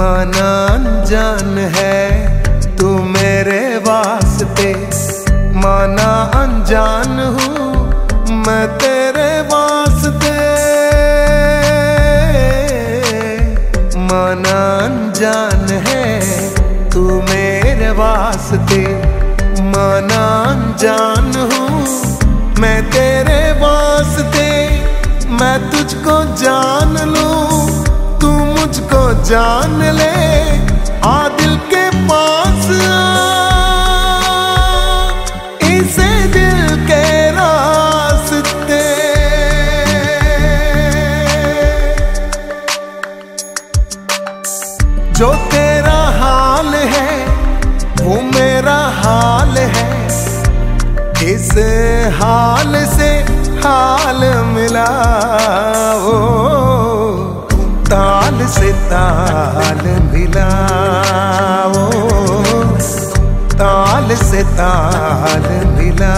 माना जान है, तू मेरे वास्ते। माना अनजान हूँ, मैं तेरे वास्ते। माना जान है, तू मेरे वास्ते। माना जान हूँ, मैं तेरे वास्ते। मैं तुझको जान लूँ जान ले, आ दिल के पास इसे दिल के रास्ते। जो तेरा हाल है, वो मेरा हाल है। इस हाल से हाल मिला ओ ताल से ताल मिला ओ ताल से ताल मिला